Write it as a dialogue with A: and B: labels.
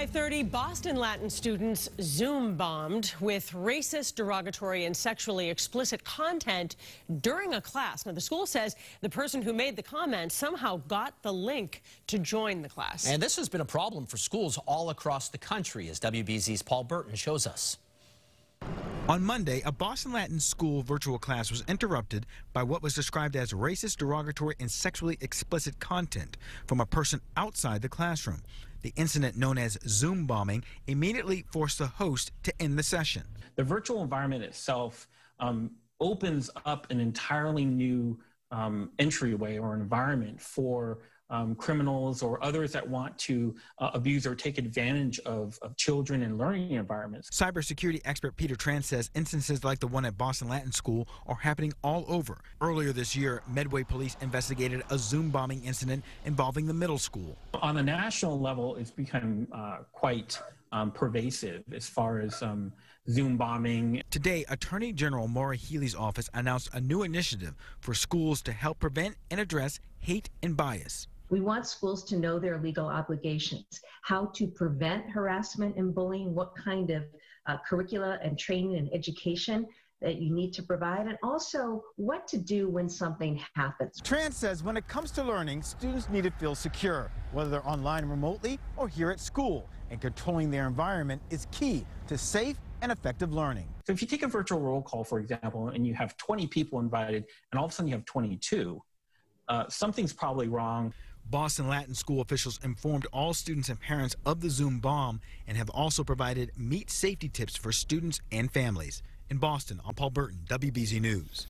A: 5:30, Boston Latin students Zoom bombed with racist, derogatory, and sexually explicit content during a class. Now, the school says the person who made the comment somehow got the link to join the class.
B: And this has been a problem for schools all across the country, as WBZ's Paul Burton shows us.
C: On Monday, a Boston Latin school virtual class was interrupted by what was described as racist, derogatory, and sexually explicit content from a person outside the classroom. The incident, known as Zoom bombing, immediately forced the host to end the session.
D: The virtual environment itself um, opens up an entirely new um, entryway or environment for um, criminals or others that want to uh, abuse or take advantage of, of children in learning environments.
C: Cybersecurity expert Peter Tran says instances like the one at Boston Latin School are happening all over. Earlier this year, Medway police investigated a Zoom bombing incident involving the middle school.
D: On the national level, it's become uh, quite um, pervasive as far as um, Zoom bombing.
C: Today, Attorney General Maura Healey's office announced a new initiative for schools to help prevent and address hate and bias.
E: We want schools to know their legal obligations, how to prevent harassment and bullying, what kind of uh, curricula and training and education that you need to provide, and also what to do when something happens.
F: Tran says when it comes to learning, students need to feel secure, whether they're online remotely or here at school, and controlling their environment is key to safe and effective learning.
D: So if you take a virtual roll call, for example, and you have 20 people invited, and all of a sudden you have 22, uh, something's probably wrong.
C: Boston Latin School officials informed all students and parents of the Zoom bomb and have also provided meet safety tips for students and families. In Boston, I'm Paul Burton, WBZ News.